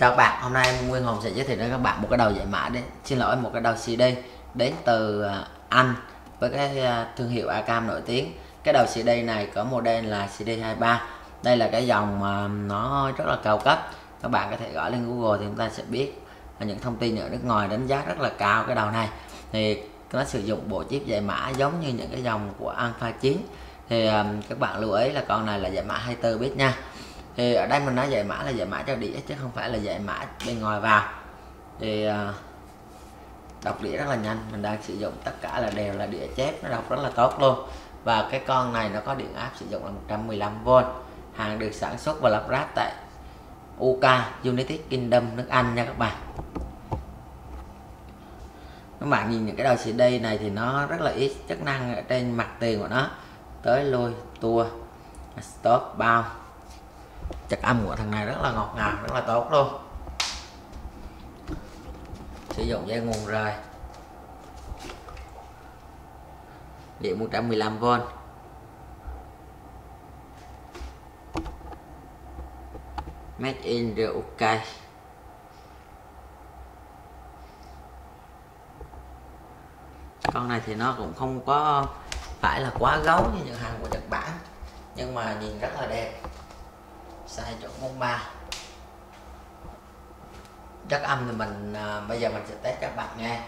Chào các bạn, hôm nay em Nguyên Hùng sẽ giới thiệu đến các bạn một cái đầu giải mã đấy, xin lỗi một cái đầu CD đến từ à, Anh với cái à, thương hiệu Acam nổi tiếng. Cái đầu CD này có model là CD23. Đây là cái dòng mà nó rất là cao cấp. Các bạn có thể gõ lên Google thì chúng ta sẽ biết những thông tin ở nước ngoài đánh giá rất là cao cái đầu này. Thì nó sử dụng bộ chip giải mã giống như những cái dòng của Alpha 9. Thì à, các bạn lưu ý là con này là giải mã 24 bit nha thì ở đây mình nói giải mã là giải mã cho đĩa chứ không phải là giải mã bên ngoài vào. Thì à, đọc đĩa rất là nhanh, mình đang sử dụng tất cả là đều là đĩa chép, nó đọc rất là tốt luôn. Và cái con này nó có điện áp sử dụng là 115V hàng được sản xuất và lắp ráp tại UK United Kingdom, nước Anh nha các bạn. Các bạn nhìn những cái đầu CD này thì nó rất là ít chức năng ở trên mặt tiền của nó. Tới lui, tua, stop, bao chất âm của thằng này rất là ngọt ngào, rất là tốt luôn. Sử dụng dây nguồn rời. Điện 115V Made in the UK con này thì nó cũng không có phải là quá gấu như những hàng của Nhật Bản, nhưng mà nhìn rất là đẹp sai chuẩn môn 3 chất âm thì mình à, bây giờ mình sẽ test các bạn nghe.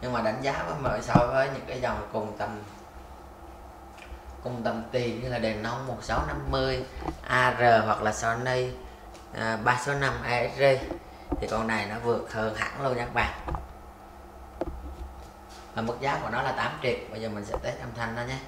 Nhưng mà đánh giá với mọi so với những cái dòng cùng tầm cùng tầm tiền như là đèn nông 1650 AR hoặc là Sony à, 365 ASR thì con này nó vượt hơn hẳn luôn nha các bạn. Và mức giá của nó là 8 triệu. Bây giờ mình sẽ test âm thanh nó nhé.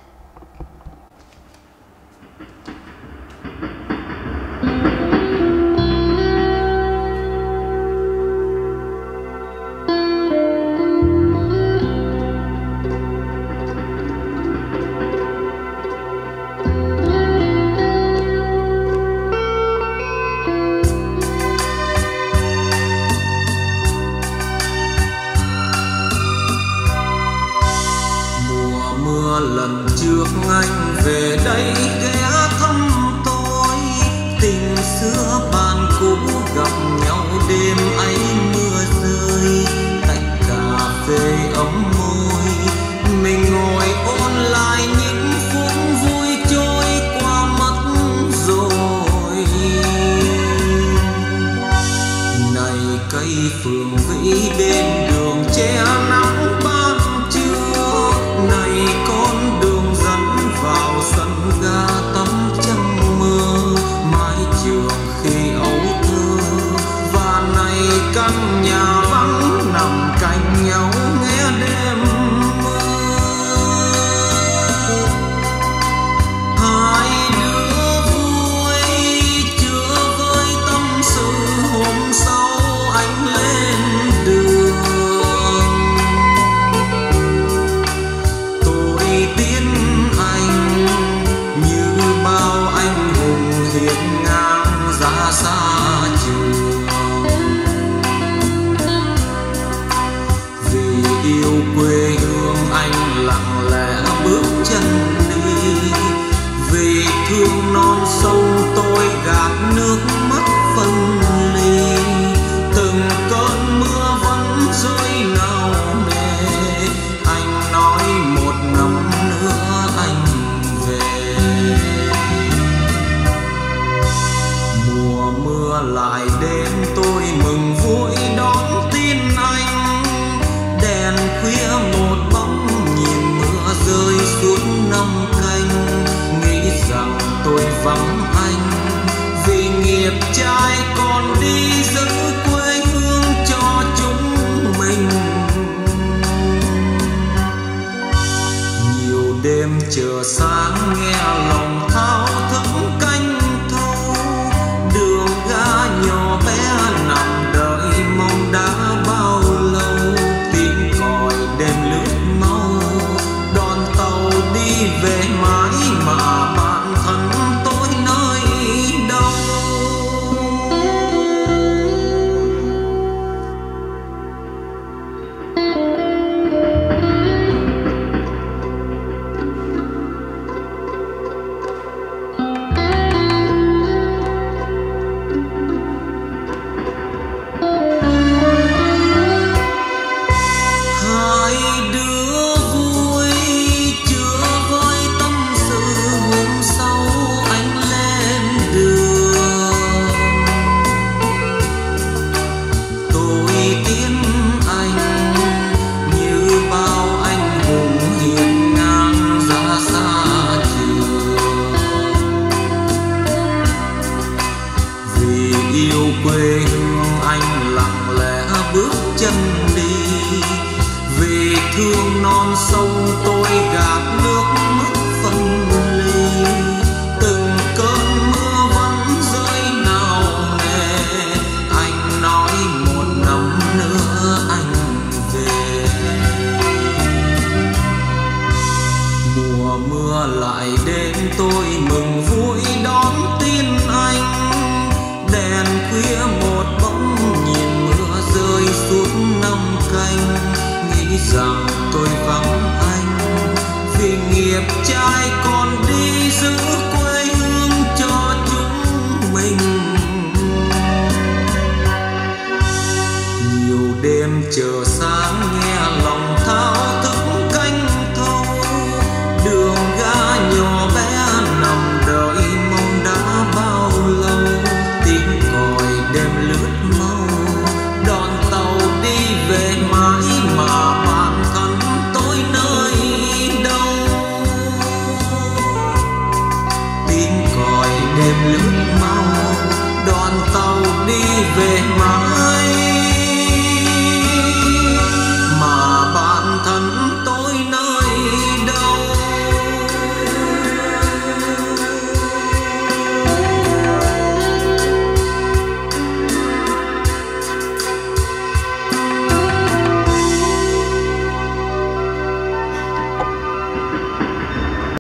Vẫn đêm sáng nghe lòng thương non sông tôi gạt nước mắt phân ly. Từng cơn mưa vẫn rơi nào nề anh nói một năm nữa anh về. Mùa mưa lại đến tôi mừng vui chờ sáng nghe lòng thao thức canh thâu đường ga nhỏ bé nằm đợi mong đã bao lâu tiếng còi đêm lướt mau. Đoàn tàu đi về mãi mà bản thân tôi nơi đâu. Tiếng còi đêm lướt mau.